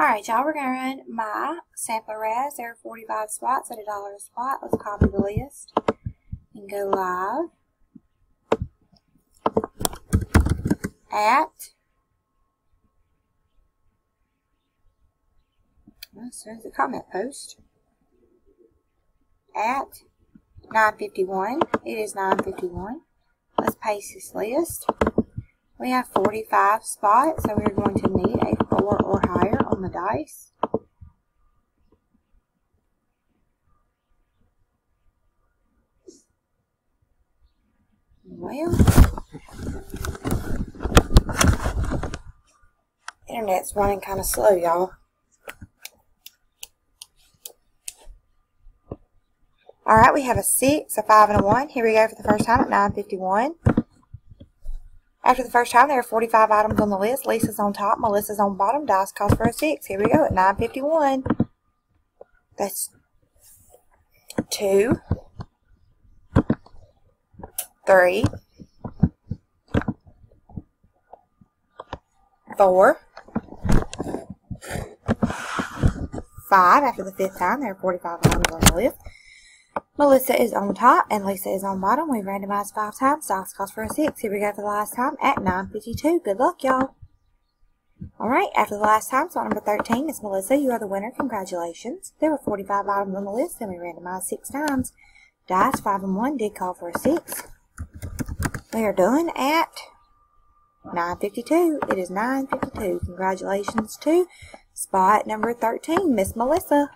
Alright, y'all, we're going to run my sampler razz. There are 45 spots at a dollar a spot. Let's copy the list and go live at as soon as the comment post at 951. It is 951. Let's paste this list. We have 45 spots, so we're going to need a 4 or higher on the dice. Well, internet's running kind of slow, y'all. Alright, we have a 6, a 5, and a 1. Here we go for the first time at 951. After the first time, there are 45 items on the list. Lisa's on top, Melissa's on bottom. Dice calls for a 6. Here we go at 951. That's 2, 3, 4, 5. After the fifth time, there are 45 items on the list. Melissa is on top and Lisa is on bottom. We randomized five times. Dice calls for a six. Here we go for the last time at 9.52. Good luck, y'all. Alright, after the last time, spot number 13 is Melissa. You are the winner. Congratulations. There were 45 items on the list and we randomized six times. Dice 5 and 1 did call for a 6. We are done at 9.52. It is 9.52. Congratulations to spot number 13, Miss Melissa.